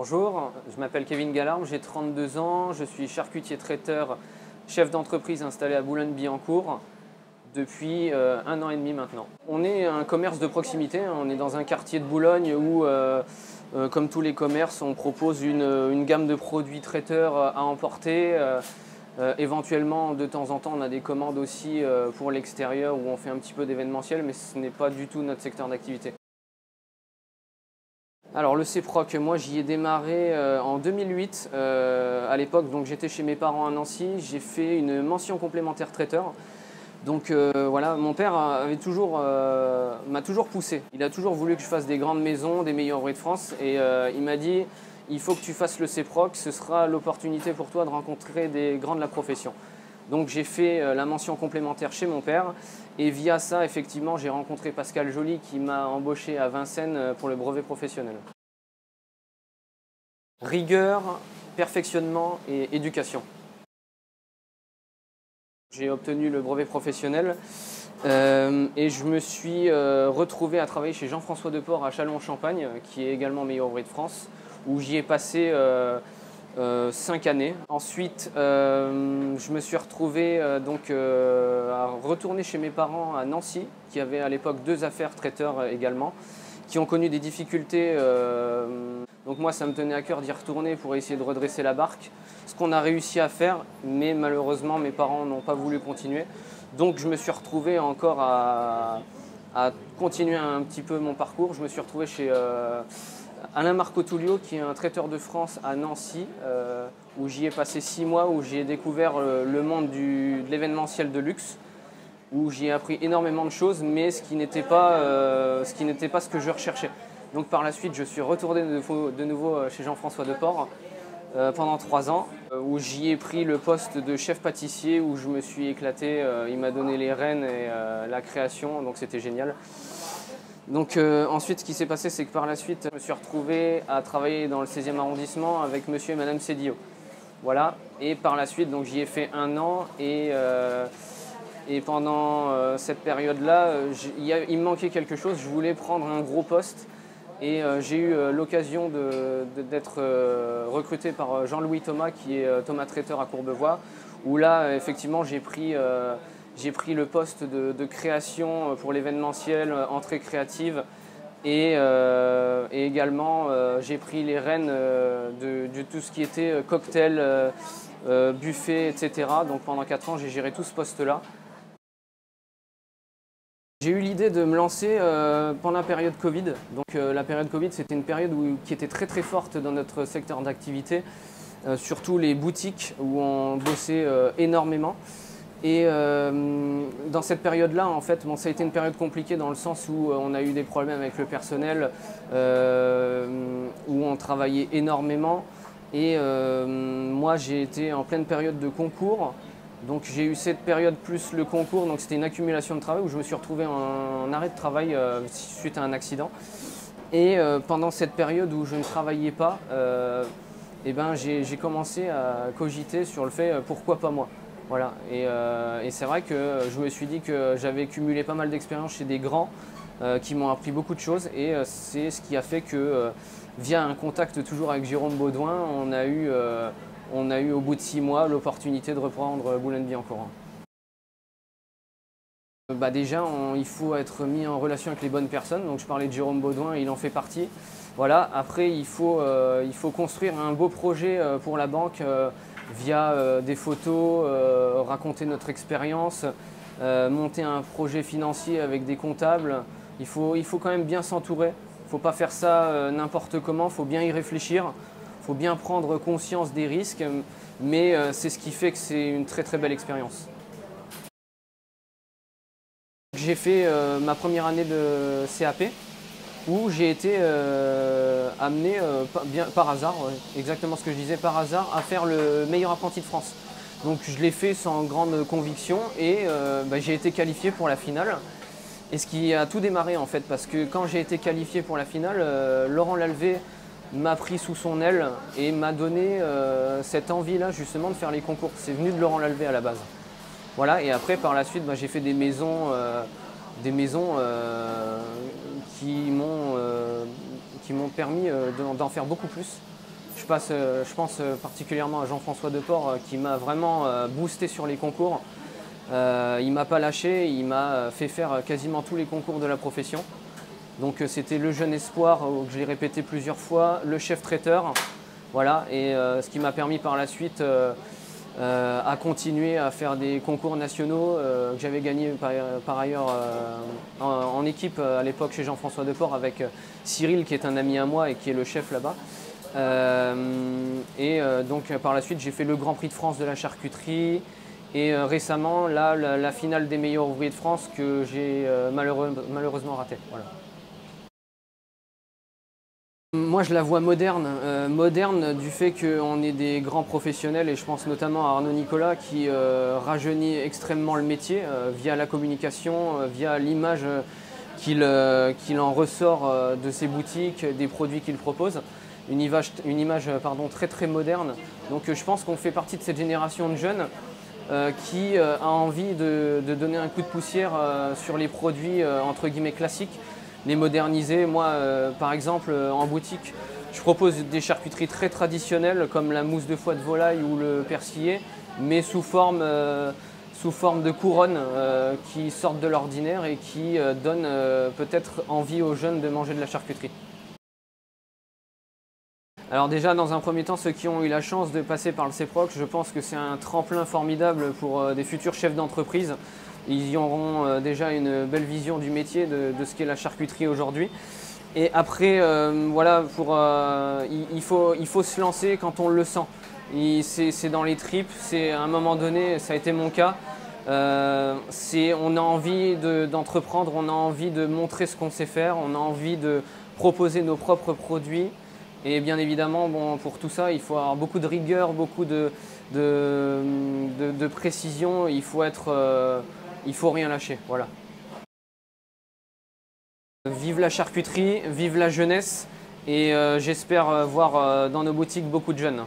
Bonjour, je m'appelle Kevin Galarme, j'ai 32 ans, je suis charcutier traiteur, chef d'entreprise installé à Boulogne-Billancourt depuis euh, un an et demi maintenant. On est un commerce de proximité, hein. on est dans un quartier de Boulogne où, euh, euh, comme tous les commerces, on propose une, gamme de produits traiteurs à emporter. éventuellement, de temps en temps, on a des commandes aussi pour l'extérieur où on fait un petit peu d'événementiel, mais ce n'est pas du tout notre secteur d'activité. Alors le CEPROC, moi j'y ai démarré euh, en 2008. Euh, à l'époque, donc j'étais chez mes parents à Nancy. J'ai fait une mention complémentaire traiteur. Donc euh, voilà, mon père avait toujours, m'a toujours poussé. Il a toujours voulu que je fasse des grandes maisons, des meilleurs bruits de France. Et il m'a dit, il faut que tu fasses le CEPROC. Ce sera l'opportunité pour toi de rencontrer des grands de la profession. Donc j'ai fait la mention complémentaire chez mon père. Et via ça, effectivement, j'ai rencontré Pascal Joly qui m'a embauché à Vincennes pour le brevet professionnel. Rigueur, perfectionnement et éducation. J'ai obtenu le brevet professionnel euh, et je me suis euh, retrouvé à travailler chez Jean-François Deport à Châlons-en-Champagne, qui est également meilleur ouvrier de France, où j'y ai passé euh, euh, cinq années. Ensuite, euh, je me suis retrouvé euh, donc à retourner chez mes parents à Nancy, qui avaient à l'époque deux affaires traiteurs également, qui ont connu des difficultés. donc moi, ça me tenait à cœur d'y retourner pour essayer de redresser la barque. Ce qu'on a réussi à faire, mais malheureusement, mes parents n'ont pas voulu continuer. Donc je me suis retrouvé encore à, à, continuer un petit peu mon parcours. Je me suis retrouvé chez Alain Marco Tullio, qui est un traiteur de France à Nancy, euh, où j'y ai passé six mois, où j'ai découvert euh, le monde de l'événementiel de luxe, où j'y ai appris énormément de choses, mais ce qui n'était pas, euh, ce pas ce que je recherchais. Donc par la suite, je suis retourné de nouveau, chez Jean-François Deport pendant trois ans, où j'y ai pris le poste de chef pâtissier, où je me suis éclaté. il m'a donné les rênes et la création, donc c'était génial. Donc euh, ensuite, ce qui s'est passé, c'est que par la suite, je me suis retrouvé à travailler dans le 16e arrondissement avec monsieur et madame Cédio. Voilà. Et par la suite, donc j'y ai fait un an et, euh, et pendant euh, cette période-là, il me manquait quelque chose. Je voulais prendre un gros poste et j'ai eu l'occasion d'être recruté par Jean-Louis Thomas, qui est Thomas Traiteur à Courbevoie, où là, effectivement, j'ai pris j'ai pris le poste de, création euh, pour l'événementiel, euh, entrée créative. Et, euh, également, j'ai pris les rênes de, tout ce qui était cocktail, buffet, etc. Donc pendant 4 ans, j'ai géré tout ce poste-là. J'ai eu l'idée de me lancer pendant la période Covid. Donc la période Covid, c'était une période qui était très très forte dans notre secteur d'activité, surtout les boutiques où on bossait énormément. Et euh, dans cette période-là, en fait, ça a été une période compliquée dans le sens où euh, on a eu des problèmes avec le personnel, euh, où on travaillait énormément. Et moi, j'ai été en pleine période de concours. Donc j'ai eu cette période plus le concours, donc c'était une accumulation de travail où je me suis retrouvé en, arrêt de travail suite à un accident. Et pendant cette période où je ne travaillais pas, eh ben, j'ai commencé à cogiter sur le fait pourquoi pas moi? Voilà. Euh, et, c'est vrai que je me suis dit que j'avais cumulé pas mal d'expériences chez des grands euh, qui m'ont appris beaucoup de choses et euh, c'est ce qui a fait que via un contact toujours avec Jérôme Baudouin, on a eu, au bout de six mois l'opportunité de reprendre Boulogne-Billancourt. Bah déjà, il faut être mis en relation avec les bonnes personnes. Donc je parlais de Jérôme Baudouin, il en fait partie. Voilà. Après, il faut construire un beau projet pour la banque via euh, des photos, euh, raconter notre expérience, euh, monter un projet financier avec des comptables. Il faut, il faut quand même bien s'entourer. Il ne faut pas faire ça n'importe comment, il faut bien y réfléchir. Il faut bien prendre conscience des risques, mais c'est ce qui fait que c'est une très très belle expérience. J'ai fait ma première année de CAP, où j'ai été euh, amené euh, par hasard, exactement ce que je disais, par hasard, à faire le meilleur apprenti de France. Donc je l'ai fait sans grande conviction et euh, bah, j'ai été qualifié pour la finale. Et ce qui a tout démarré en fait, parce que quand j'ai été qualifié pour la finale, Laurent Lalvé m'a pris sous son aile et m'a donné cette envie-là justement de faire les concours. C'est venu de Laurent Lalvé à la base. Voilà, et après par la suite, bah, j'ai fait des maisons, des maisons qui m'ont euh, permis euh, d'en faire beaucoup plus. passe, je pense particulièrement à Jean-François Deport qui m'a vraiment boosté sur les concours. il m'a pas lâché, il m'a fait faire quasiment tous les concours de la profession. Donc c'était le jeune espoir, que je l'ai répété plusieurs fois, le chef traiteur, voilà, et ce qui m'a permis par la suite euh, à continuer à faire des concours nationaux euh, que j'avais gagné par, ailleurs euh, en, équipe à l'époque chez Jean-François Deport avec Cyril qui est un ami à moi et qui est le chef là-bas. et donc par la suite j'ai fait le Grand Prix de France de la charcuterie et récemment là la, finale des meilleurs ouvriers de France que j'ai malheureusement raté. Moi, je la vois moderne, euh, moderne du fait qu'on est des grands professionnels et je pense notamment à Arnaud Nicolas qui euh, rajeunit extrêmement le métier euh, via la communication, via l'image qu'il en ressort de ses boutiques, des produits qu'il propose. Une image, pardon, très très moderne. Donc je pense qu'on fait partie de cette génération de jeunes qui a envie de, de, donner un coup de poussière sur les produits entre guillemets classiques les moderniser. Moi, euh, par exemple, euh, en boutique, je propose des charcuteries très traditionnelles comme la mousse de foie de volaille ou le persillé, mais sous forme, euh, sous forme de couronnes qui sortent de l'ordinaire et qui donnent peut-être envie aux jeunes de manger de la charcuterie. Alors déjà, dans un premier temps, ceux qui ont eu la chance de passer par le CEPROC, je pense que c'est un tremplin formidable pour des futurs chefs d'entreprise ils y auront euh, déjà une belle vision du métier, de, ce qu'est la charcuterie aujourd'hui. Et après, euh, voilà, pour, euh, il, faut, il faut se lancer quand on le sent. C'est dans les tripes, c'est à un moment donné, ça a été mon cas. on a envie d'entreprendre, on a envie de montrer ce qu'on sait faire, on a envie de proposer nos propres produits. Et bien évidemment, bon, pour tout ça, il faut avoir beaucoup de rigueur, beaucoup de, de, de précision. Il faut être il faut rien lâcher. Voilà. Vive la charcuterie, vive la jeunesse et euh, j'espère euh, voir euh, dans nos boutiques beaucoup de jeunes.